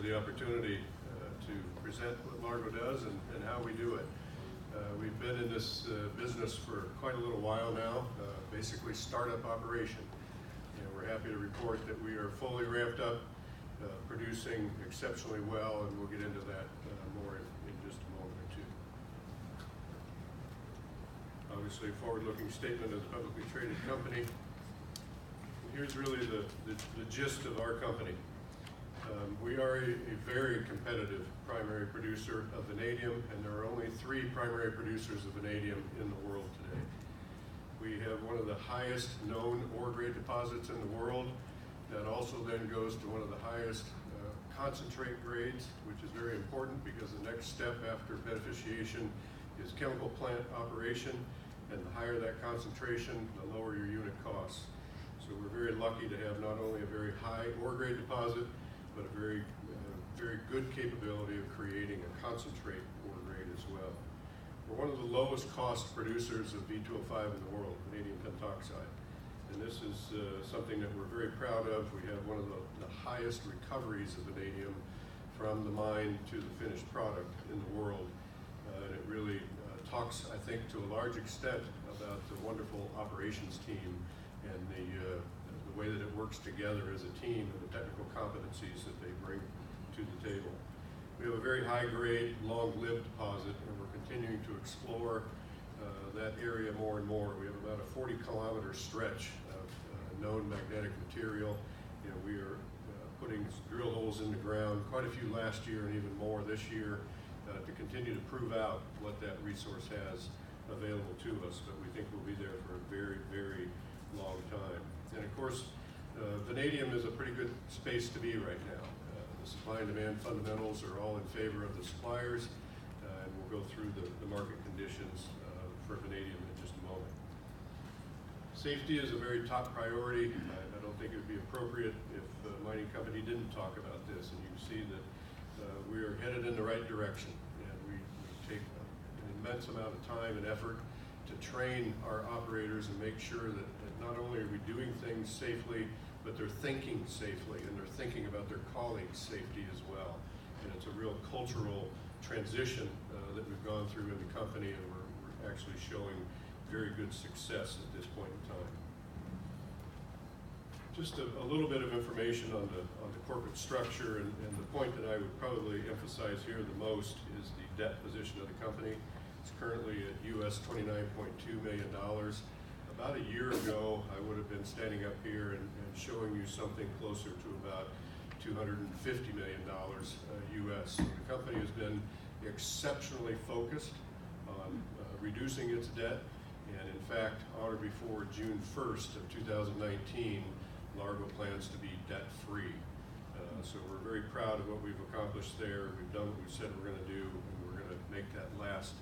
for the opportunity uh, to present what Largo does and, and how we do it. Uh, we've been in this uh, business for quite a little while now, uh, basically startup operation. And we're happy to report that we are fully ramped up, uh, producing exceptionally well, and we'll get into that uh, more in, in just a moment or two. Obviously, forward-looking statement as a publicly traded company. Here's really the, the, the gist of our company. Um, we are a, a very competitive primary producer of vanadium, and there are only three primary producers of vanadium in the world today. We have one of the highest known ore grade deposits in the world. That also then goes to one of the highest uh, concentrate grades, which is very important because the next step after beneficiation is chemical plant operation. And the higher that concentration, the lower your unit costs. So we're very lucky to have not only a very high ore grade deposit, but a very, uh, very good capability of creating a concentrate ore grade as well. We're one of the lowest cost producers of V2O5 in the world, vanadium pentoxide. And this is uh, something that we're very proud of. We have one of the, the highest recoveries of vanadium from the mine to the finished product in the world. Uh, and it really uh, talks, I think, to a large extent about the wonderful operations team and the, uh, the way that it works together as a team and the technical competencies that they bring to the table. We have a very high-grade, long-lived deposit, and we're continuing to explore uh, that area more and more. We have about a 40-kilometer stretch of uh, known magnetic material. You know, we are uh, putting drill holes in the ground, quite a few last year and even more this year, uh, to continue to prove out what that resource has available to us. But we think we'll be there for a very, very long time. And of course, uh, vanadium is a pretty good space to be right now. Uh, the supply and demand fundamentals are all in favor of the suppliers, uh, and we'll go through the, the market conditions uh, for vanadium in just a moment. Safety is a very top priority. I, I don't think it would be appropriate if the mining company didn't talk about this, and you see that uh, we are headed in the right direction, and we, we take an immense amount of time and effort to train our operators and make sure that, that not only are we doing things safely, but they're thinking safely and they're thinking about their colleagues' safety as well. And it's a real cultural transition uh, that we've gone through in the company, and we're, we're actually showing very good success at this point in time. Just a, a little bit of information on the, on the corporate structure, and, and the point that I would probably emphasize here the most is the debt position of the company. It's currently at US $29.2 million. About a year ago, I would have been standing up here and, and showing you something closer to about $250 million uh, US. So the company has been exceptionally focused on uh, reducing its debt, and in fact, on or before June 1st of 2019, Largo plans to be debt-free. Uh, so we're very proud of what we've accomplished there. We've done what we said we're going to do, and we're going to make that last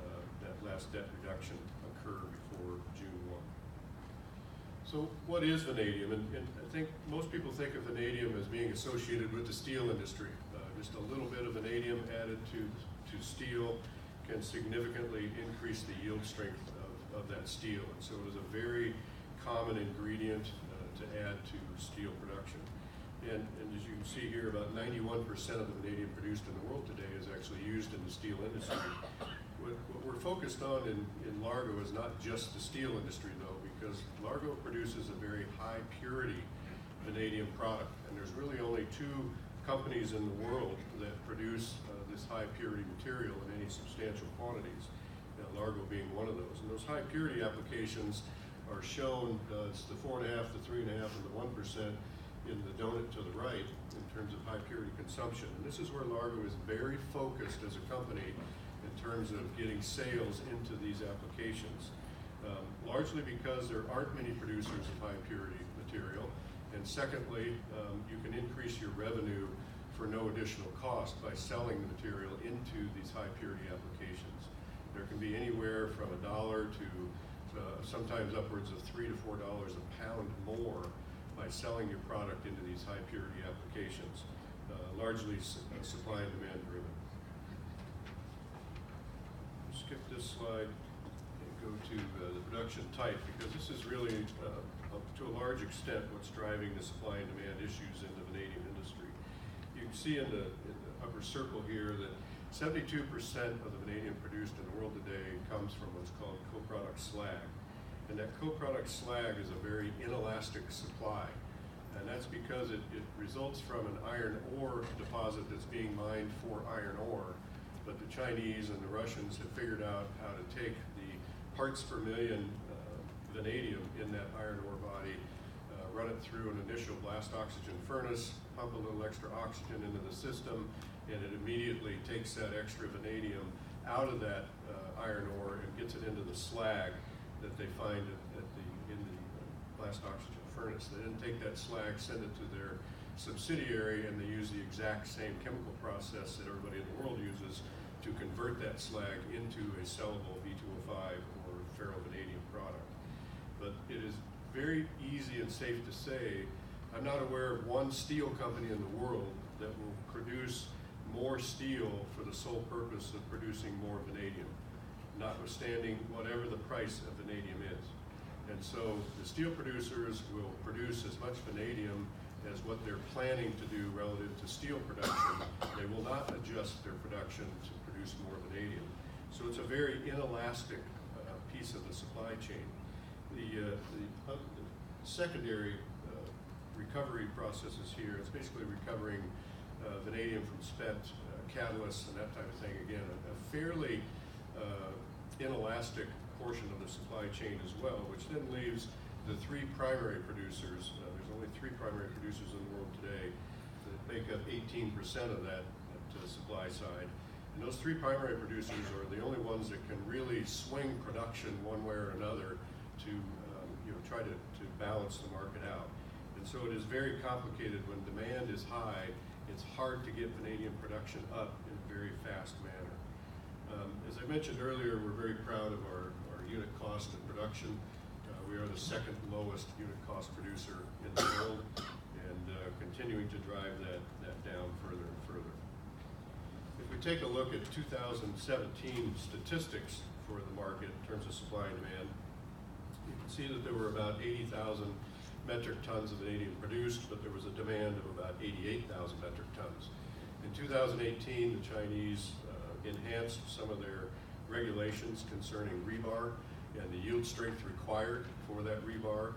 uh, that last debt reduction occur before June 1. So what is vanadium? And, and I think most people think of vanadium as being associated with the steel industry. Uh, just a little bit of vanadium added to, to steel can significantly increase the yield strength of, of that steel. And so it is a very common ingredient uh, to add to steel production. And, and as you can see here, about 91% of the vanadium produced in the world today is actually used in the steel industry. What, what we're focused on in, in Largo is not just the steel industry though, because Largo produces a very high purity vanadium product. And there's really only two companies in the world that produce uh, this high purity material in any substantial quantities. Largo being one of those. And those high purity applications are shown, uh, it's the four and a half, the three and a half, and the one percent in the donut to the right in terms of high purity consumption. And this is where Largo is very focused as a company in terms of getting sales into these applications. Um, largely because there aren't many producers of high purity material. And secondly, um, you can increase your revenue for no additional cost by selling the material into these high purity applications. There can be anywhere from a dollar to uh, sometimes upwards of three to four dollars a pound more by selling your product into these high purity applications, uh, largely su uh, supply and demand driven. Skip this slide and go to uh, the production type because this is really, uh, up to a large extent, what's driving the supply and demand issues in the vanadium industry. You can see in the, in the upper circle here that seventy-two percent of the vanadium produced in the world today comes from what's called coproduct slag. And that coproduct slag is a very inelastic supply. And that's because it, it results from an iron ore deposit that's being mined for iron ore. But the Chinese and the Russians have figured out how to take the parts per million uh, vanadium in that iron ore body, uh, run it through an initial blast oxygen furnace, pump a little extra oxygen into the system, and it immediately takes that extra vanadium out of that uh, iron ore and gets it into the slag that they find at, the, in the uh, blast oxygen furnace. They then take that slag, send it to their subsidiary, and they use the exact same chemical process that everybody in the world uses to convert that slag into a sellable V2O5 or ferrovanadium product. But it is very easy and safe to say, I'm not aware of one steel company in the world that will produce more steel for the sole purpose of producing more vanadium, notwithstanding whatever the price of vanadium is. And so the steel producers will produce as much vanadium as what they're planning to do relative to steel production. They will not adjust their production to produce more vanadium. So it's a very inelastic uh, piece of the supply chain. The, uh, the, uh, the secondary uh, recovery processes here, it's basically recovering uh, vanadium from spent uh, catalysts and that type of thing. Again, a, a fairly inelastic portion of the supply chain as well, which then leaves the three primary producers. Uh, there's only three primary producers in the world today that make up 18% of that, that uh, supply side. And those three primary producers are the only ones that can really swing production one way or another to um, you know try to, to balance the market out. And so it is very complicated when demand is high. It's hard to get vanadium production up in a very fast manner. Um, as I mentioned earlier, we're very proud of our, our unit cost of production. Uh, we are the second lowest unit cost producer in the world and uh, continuing to drive that, that down further and further. If we take a look at 2017 statistics for the market in terms of supply and demand, you can see that there were about 80,000 metric tons of vanadium produced, but there was a demand of about 88,000 metric tons. In 2018, the Chinese enhanced some of their regulations concerning rebar and the yield strength required for that rebar.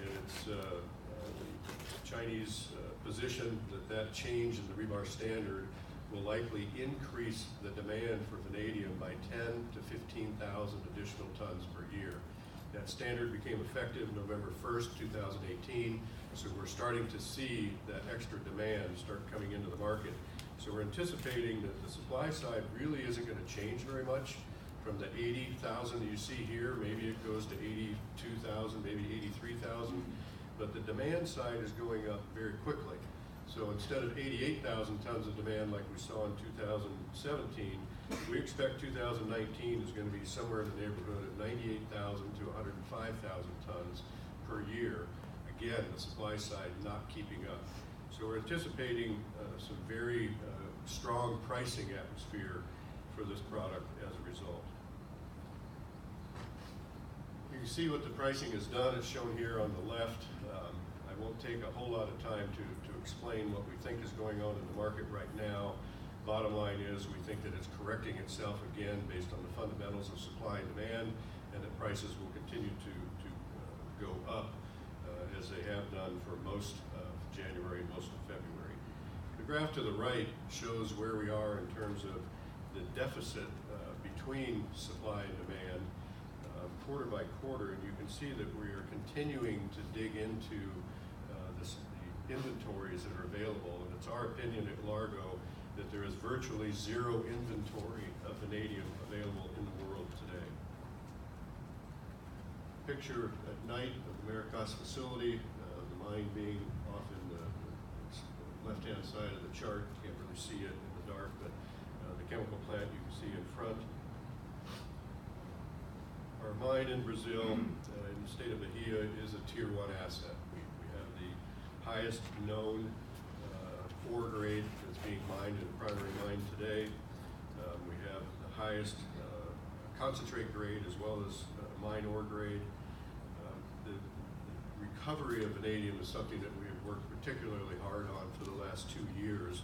And it's uh, uh, the Chinese uh, position that that change in the rebar standard will likely increase the demand for vanadium by 10 to 15,000 additional tons per year. That standard became effective November 1st, 2018, so we're starting to see that extra demand start coming into the market. So we're anticipating that the supply side really isn't going to change very much from the 80,000 that you see here. Maybe it goes to 82,000, maybe 83,000. But the demand side is going up very quickly. So instead of 88,000 tons of demand like we saw in 2017, we expect 2019 is going to be somewhere in the neighborhood of 98,000 to 105,000 tons per year. Again, the supply side not keeping up. So we're anticipating uh, some very uh, strong pricing atmosphere for this product as a result. You can see what the pricing has done. It's shown here on the left. Um, I won't take a whole lot of time to, to explain what we think is going on in the market right now. Bottom line is we think that it's correcting itself again based on the fundamentals of supply and demand and that prices will continue to, to uh, go up uh, as they have done for most of January, most of February. The graph to the right shows where we are in terms of the deficit uh, between supply and demand uh, quarter by quarter, and you can see that we are continuing to dig into uh, this, the inventories that are available, and it's our opinion at Largo that there is virtually zero inventory of vanadium available in the world today. Picture at night of the Maracás facility, uh, the mine being off in the left-hand side of the chart. You can't really see it in the dark, but chemical plant you can see in front. Our mine in Brazil, uh, in the state of Bahia, is a tier one asset. We, we have the highest known uh, ore grade that's being mined in a primary mine today. Um, we have the highest uh, concentrate grade as well as uh, mine ore grade. Um, the, the recovery of vanadium is something that we have worked particularly hard on for the last two years.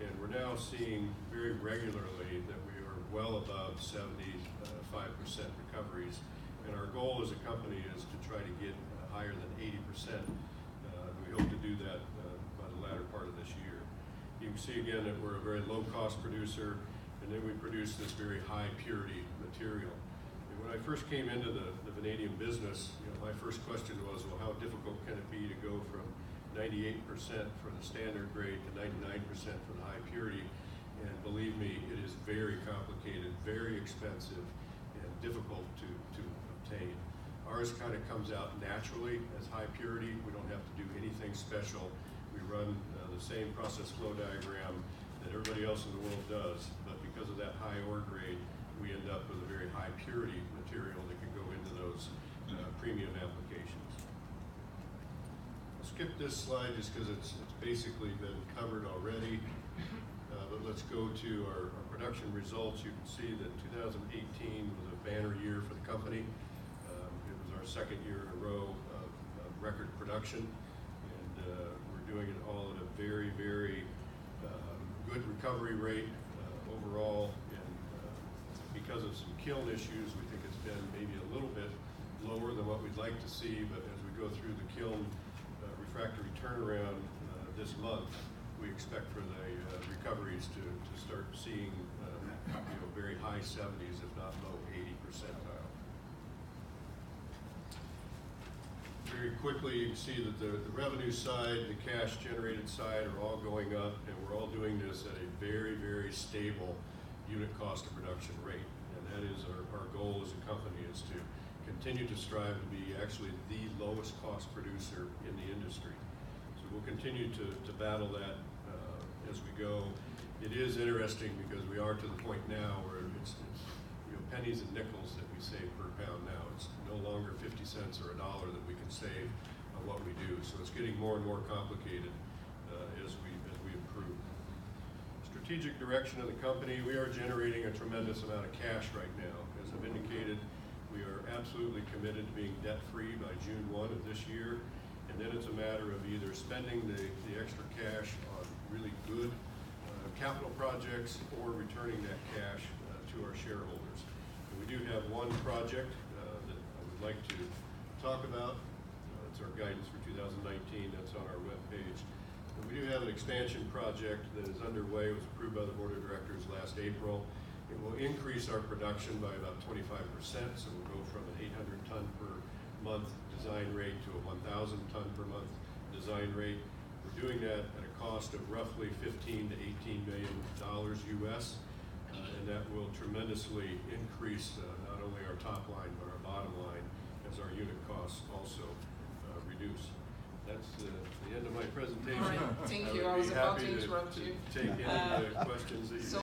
And we're now seeing very regularly that we are well above seventy-five percent recoveries. And our goal as a company is to try to get higher than eighty percent. Uh, We hope to do that uh, by the latter part of this year. You can see again that we're a very low-cost producer, and then we produce this very high purity material. And when I first came into the, the vanadium business, you know, my first question was, well, how difficult can it be to go from ninety-eight percent for the standard grade to ninety-nine percent for the high purity? And believe me, it is very complicated, very expensive, and difficult to, to obtain. Ours kind of comes out naturally as high purity. We don't have to do anything special. We run uh, the same process flow diagram that everybody else in the world does, but because of that high ore grade, we end up with a very high purity material that can go into those uh, premium applications. Skip this slide just because it's, it's basically been covered already. Uh, but let's go to our, our production results. You can see that 2018 was a banner year for the company. Um, it was our second year in a row of, of record production, and uh, we're doing it all at a very, very um, good recovery rate uh, overall. And uh, because of some kiln issues, we think it's been maybe a little bit lower than what we'd like to see. But as we go through the kiln refractory turnaround uh, this month, we expect for the uh, recoveries to, to start seeing, uh, you know, very high seventies, if not low eighty percentile. Very quickly, you can see that the, the revenue side, the cash generated side are all going up, and we're all doing this at a very, very stable unit cost of production rate. And that is our, our goal as a company, is to continue to strive to be actually the lowest cost producer in the industry. So we'll continue to, to battle that uh, as we go. It is interesting because we are to the point now where it's, it's, you know, pennies and nickels that we save per pound now. It's no longer fifty cents or a dollar that we can save on what we do. So it's getting more and more complicated uh, as we, as we improve. Strategic direction of the company, we are generating a tremendous amount of cash right now. As I've indicated, absolutely committed to being debt-free by June one of this year. And then it's a matter of either spending the, the extra cash on really good uh, capital projects or returning that cash uh, to our shareholders. And we do have one project uh, that I would like to talk about. Uh, It's our guidance for 2019, that's on our webpage. And we do have an expansion project that is underway, it was approved by the board of directors last April. It will increase our production by about twenty-five percent, so we'll go from an eight hundred ton per month design rate to a one thousand ton per month design rate. We're doing that at a cost of roughly fifteen to eighteen million dollars US. uh, And that will tremendously increase uh, not only our top line, but our bottom line as our unit costs also uh, reduce. That's uh, the end of my presentation. All right, thank you. I was about to interrupt you. Take any Uh, uh, questions that you so